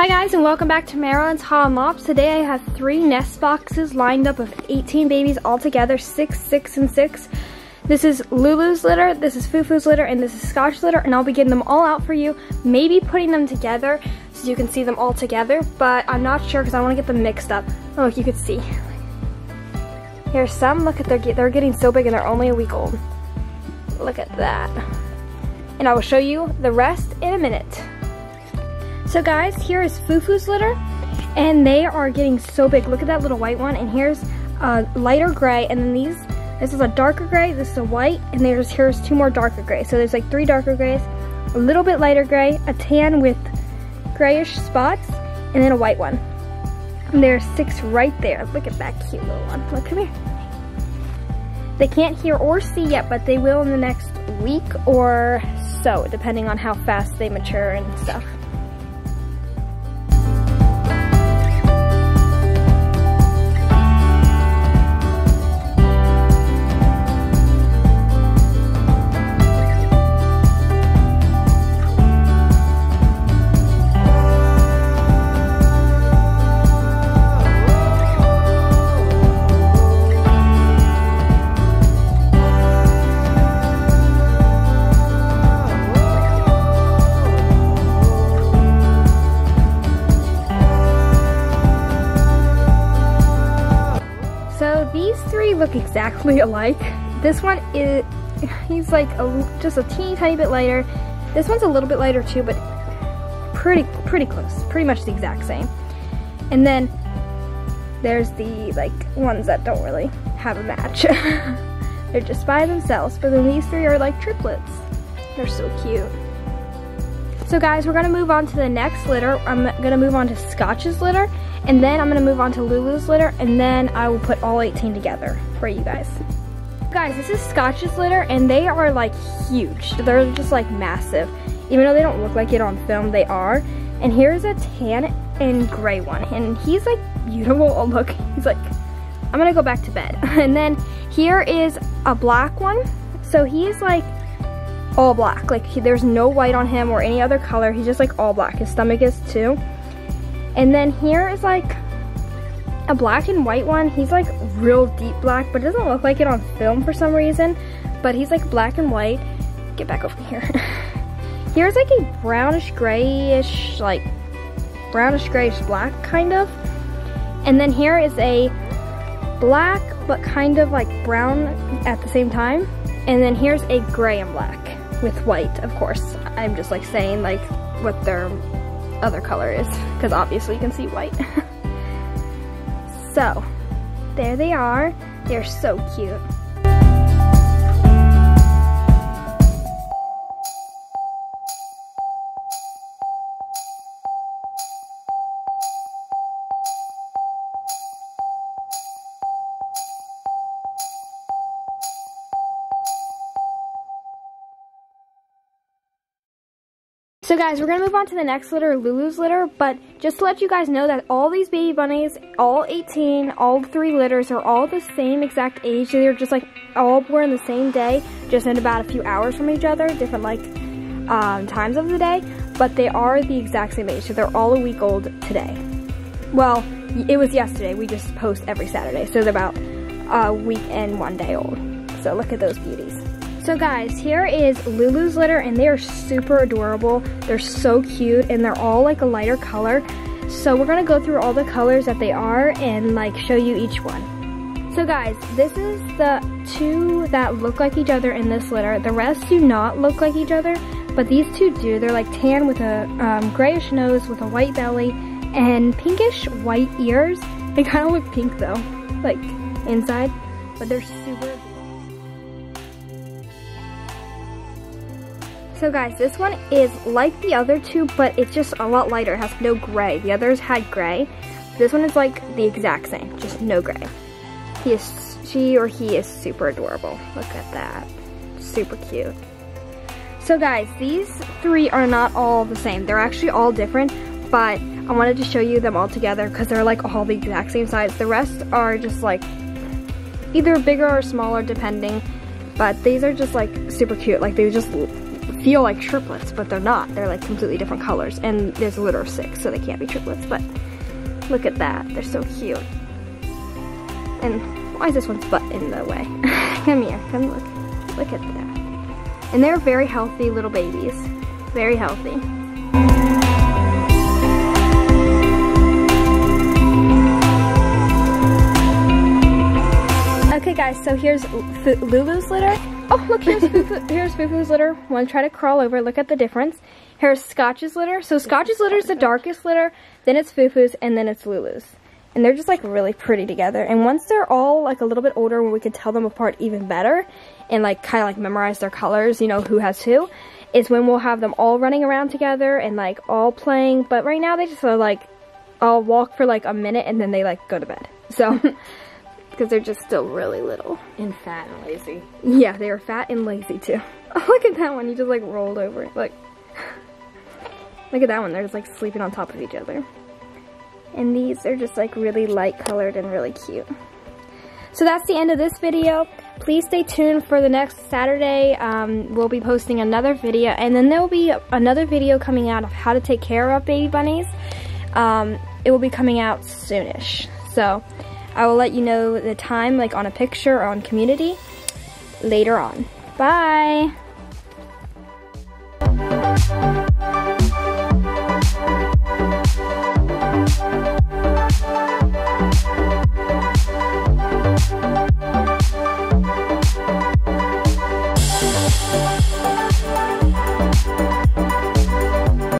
Hi guys and welcome back to Maryland's Holland Lops. Today I have three nest boxes lined up of 18 babies all together, six, six, and six. This is Lulu's litter, this is Fufu's litter, and this is Scotch litter, and I'll be getting them all out for you, maybe putting them together so you can see them all together, but I'm not sure because I want to get them mixed up. Oh, you can see. Here's some, look at their, they're getting so big and they're only a week old. Look at that. And I will show you the rest in a minute. So guys, here is Fufu's litter, and they are getting so big. Look at that little white one, and here's a lighter gray, and then these, this is a darker gray, this is a white, and there's here's two more darker grays. So there's like three darker grays, a little bit lighter gray, a tan with grayish spots, and then a white one. And there's six right there. Look at that cute little one. Look, come here. They can't hear or see yet, but they will in the next week or so, depending on how fast they mature and stuff. Look exactly alike. This one is, he's like a, just a teeny tiny bit lighter. This one's a little bit lighter too, but pretty, pretty close. Pretty much the exact same. And then there's the like ones that don't really have a match. They're just by themselves, but then these three are like triplets. They're so cute. So guys, we're gonna move on to the next litter. I'm gonna move on to Scotch's litter, and then I'm gonna move on to Lulu's litter, and then I will put all 18 together for you guys. Guys, this is Scotch's litter, and they are like huge. They're just like massive. Even though they don't look like it on film, they are. And here's a tan and gray one, and he's like beautiful. Look, he's like, I'm gonna go back to bed. and then here is a black one. So he's like all black. Like he, there's no white on him or any other color. He's just like all black. His stomach is too. And then here is like a black and white one. He's like real deep black, but it doesn't look like it on film for some reason. But he's like black and white. Get back over here. Here's like a brownish grayish, like brownish grayish black kind of. And then here is a black, but kind of like brown at the same time. And then here's a gray and black with white, of course. I'm just like saying like what their other color is, because obviously you can see white. so, there they are. They're so cute. So guys, we're gonna move on to the next litter, Lulu's litter, but just to let you guys know that all these baby bunnies, all 18, all three litters are all the same exact age. They're just like all born the same day, just in about a few hours from each other, different like um, times of the day, but they are the exact same age, so they're all a week old today. Well, it was yesterday, we just post every Saturday, so they're about a week and one day old. So look at those beauties. So guys, here is Lulu's litter and they are super adorable. They're so cute and they're all like a lighter color. So we're gonna go through all the colors that they are and like show you each one. So guys, this is the two that look like each other in this litter. The rest do not look like each other, but these two do. They're like tan with a um, grayish nose with a white belly and pinkish white ears. They kind of look pink though, like inside, but they're super So guys, this one is like the other two, but it's just a lot lighter. It has no gray. The others had gray. This one is like the exact same, just no gray. He is, she or he is super adorable. Look at that. Super cute. So guys, these three are not all the same. They're actually all different, but I wanted to show you them all together because they're like all the exact same size. The rest are just like either bigger or smaller depending, but these are just like super cute. Like they just feel like triplets, but they're not. They're like completely different colors. And there's a litter of six, so they can't be triplets. But look at that. They're so cute. And why is this one's butt in the way? come here, come look. Look at that. And they're very healthy little babies. Very healthy. So here's Lulu's litter. Oh, look, here's Fufu, here's Fufu's litter. Want to try to crawl over, look at the difference. Here's Scotch's litter. So Scotch's litter is the darkest litter, then it's Fufu's, and then it's Lulu's. And they're just like really pretty together. And once they're all like a little bit older, when we can tell them apart even better and like kind of like memorize their colors, you know, who has who, is when we'll have them all running around together and like all playing. But right now they just are like, I'll walk for like a minute and then they like go to bed. So because they're just still really little. And fat and lazy. Yeah, they are fat and lazy too. Oh, look at that one. he just like rolled over. Look. look at that one. They're just like sleeping on top of each other. And these are just like really light colored and really cute. So that's the end of this video. Please stay tuned for the next Saturday. Um, we'll be posting another video. And then there will be another video coming out of how to take care of baby bunnies. Um, it will be coming out soonish. So I will let you know the time like on a picture or on community later on. Bye!